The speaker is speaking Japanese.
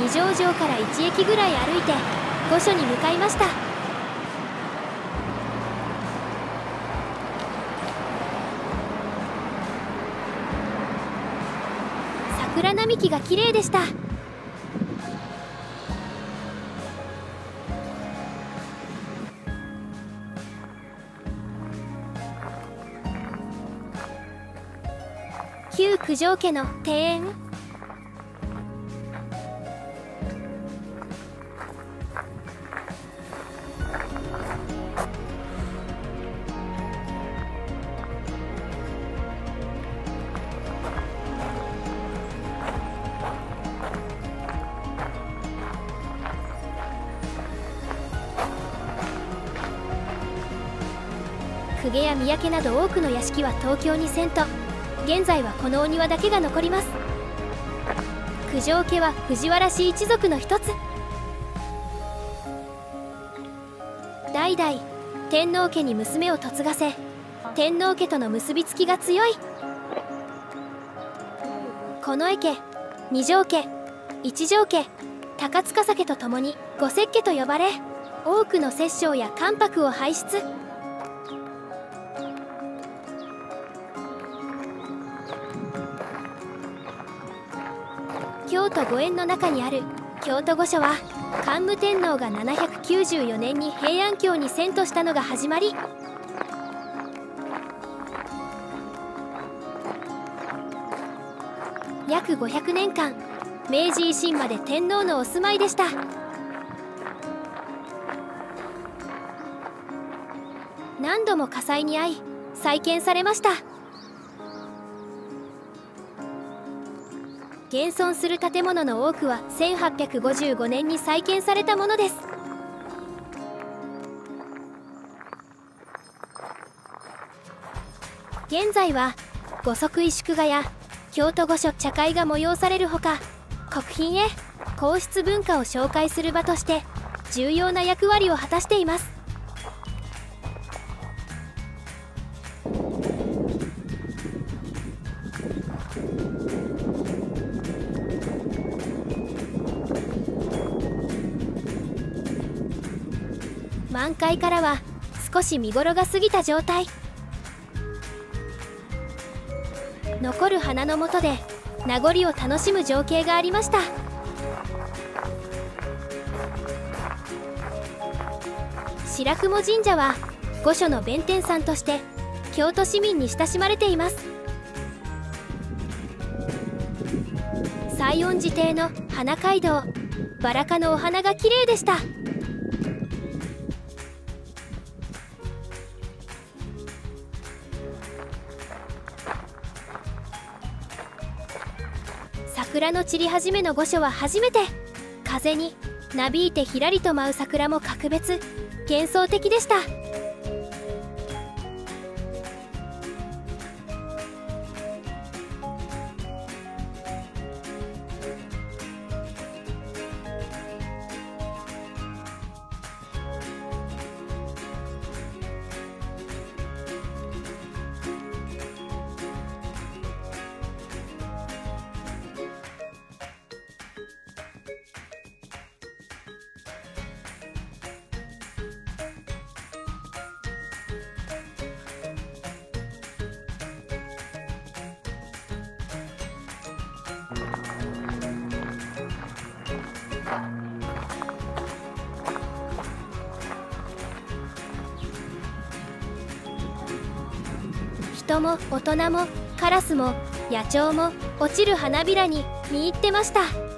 二条城から1駅ぐらい歩いて御所に向かいました。桜並木が綺麗でした。旧九条家の庭園。公家や三宅など多くの屋敷は東京に遷都現在はこのお庭だけが残ります。九条家は藤原氏一族の一つ。代々天皇家に娘を嫁がせ天皇家との結びつきが強い。近衛家二条家一条家高塚家と共に五石家と呼ばれ多くの摂政や関白を輩出。京都御苑の中にある京都御所は桓武天皇が794年に平安京に遷都したのが始まり。約500年間明治維新まで天皇のお住まいでした。何度も火災に遭い再建されました。現存する建物の多くは1855年に再建されたものです。現在は五足石工画や京都御所茶会が催されるほか国賓へ皇室文化を紹介する場として重要な役割を果たしています。満開からは少し見頃が過ぎた状態。残る花の下で名残を楽しむ情景がありました。白雲神社は御所の弁天山として京都市民に親しまれています。西園寺邸の花街道バラ科のお花が綺麗でした。桜の散り始めの御所は初めて。風になびいてひらりと舞う桜も格別幻想的でした。人も大人もカラスも野鳥も落ちる花びらに見入ってました。